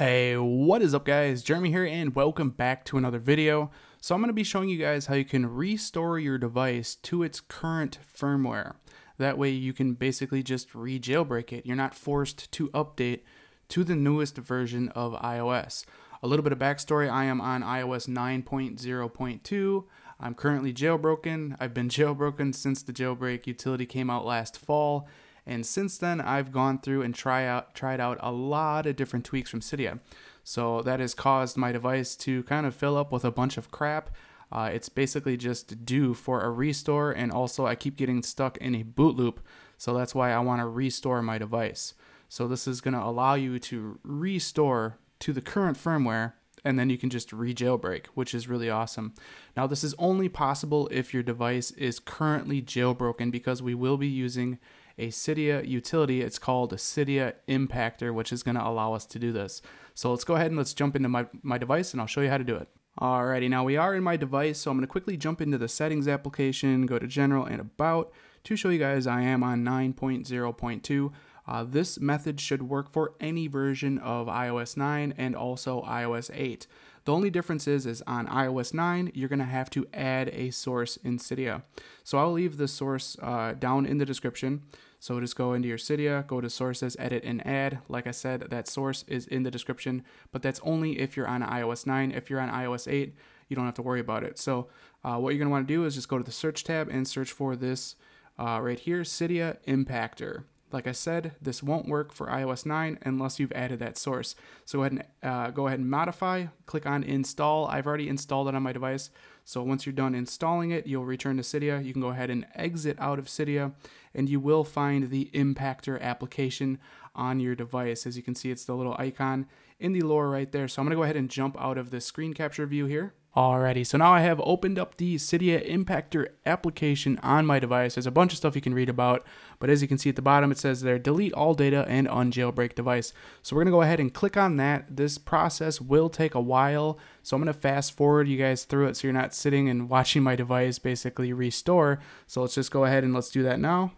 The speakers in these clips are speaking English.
Hey, what is up guys? Jeremy here and welcome back to another video. So I'm going to be showing you guys how you can restore your device to its current firmware. That way you can basically just re-jailbreak it. You're not forced to update to the newest version of iOS. A little bit of backstory, I am on iOS 9.0.2. I'm currently jailbroken. I've been jailbroken since the jailbreak utility came out last fall and since then, I've gone through and try out, tried out a lot of different tweaks from Cydia. So that has caused my device to kind of fill up with a bunch of crap. Uh, it's basically just due for a restore, and also I keep getting stuck in a boot loop. So that's why I want to restore my device. So this is going to allow you to restore to the current firmware and then you can just re-jailbreak, which is really awesome. Now this is only possible if your device is currently jailbroken because we will be using a Cydia utility. It's called a Cydia Impactor, which is going to allow us to do this. So let's go ahead and let's jump into my, my device and I'll show you how to do it. Alrighty, now we are in my device, so I'm going to quickly jump into the settings application, go to general and about to show you guys I am on 9.0.2. Uh, this method should work for any version of iOS 9 and also iOS 8. The only difference is, is on iOS 9, you're going to have to add a source in Cydia. So I'll leave the source uh, down in the description. So just go into your Cydia, go to sources, edit and add. Like I said, that source is in the description, but that's only if you're on iOS 9. If you're on iOS 8, you don't have to worry about it. So uh, what you're want to do is just go to the search tab and search for this uh, right here, Cydia Impactor. Like I said, this won't work for iOS 9 unless you've added that source. So go ahead and uh, go ahead and modify, click on install. I've already installed it on my device. So once you're done installing it, you'll return to Cydia. You can go ahead and exit out of Cydia and you will find the Impactor application on your device. As you can see, it's the little icon in the lower right there. So I'm gonna go ahead and jump out of the screen capture view here. Alrighty, so now I have opened up the Cydia Impactor application on my device. There's a bunch of stuff you can read about, but as you can see at the bottom, it says there, delete all data and unjailbreak device. So we're gonna go ahead and click on that. This process will take a while, so I'm gonna fast forward you guys through it so you're not sitting and watching my device basically restore. So let's just go ahead and let's do that now.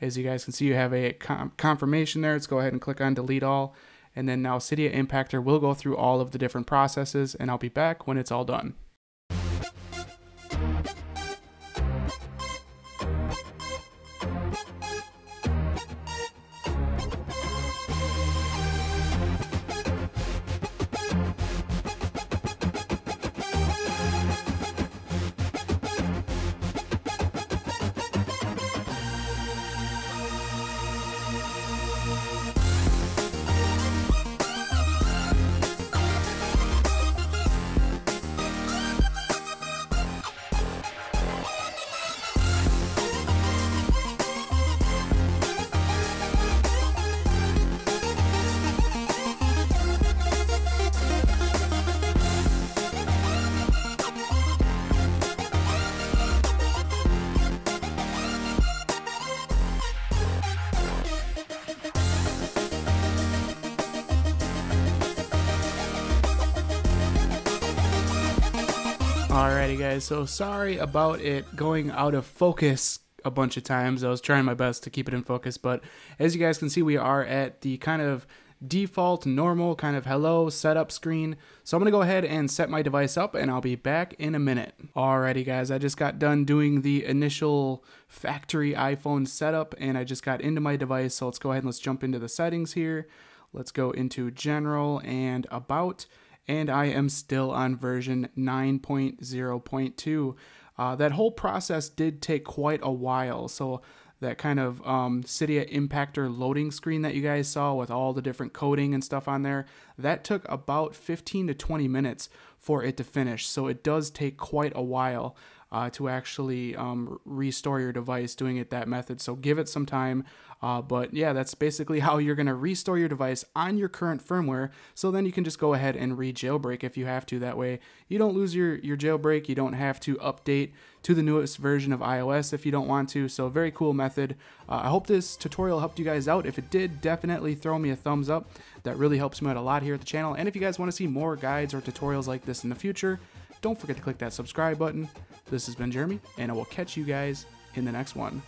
As you guys can see, you have a confirmation there. Let's go ahead and click on delete all. And then now Cydia Impactor will go through all of the different processes and I'll be back when it's all done. Alrighty, guys. So sorry about it going out of focus a bunch of times. I was trying my best to keep it in focus, but as you guys can see, we are at the kind of default normal kind of hello setup screen. So I'm to go ahead and set my device up and I'll be back in a minute. Alrighty guys, I just got done doing the initial factory iPhone setup and I just got into my device. So let's go ahead and let's jump into the settings here. Let's go into general and about and I am still on version 9.0.2. Uh, that whole process did take quite a while, so that kind of um, Cydia Impactor loading screen that you guys saw with all the different coding and stuff on there, that took about 15 to 20 minutes for it to finish. So it does take quite a while uh, to actually um, restore your device doing it that method. So give it some time. Uh, but yeah, that's basically how you're going to restore your device on your current firmware. So then you can just go ahead and re-jailbreak if you have to. That way you don't lose your, your jailbreak. You don't have to update to the newest version of iOS if you don't want to. So very cool method. Uh, I hope this tutorial helped you guys out. If it did, definitely throw me a thumbs up. That really helps me out a lot here at the channel. And if you guys want to see more guides or tutorials like this in the future, don't forget to click that subscribe button. This has been Jeremy, and I will catch you guys in the next one.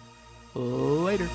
Later.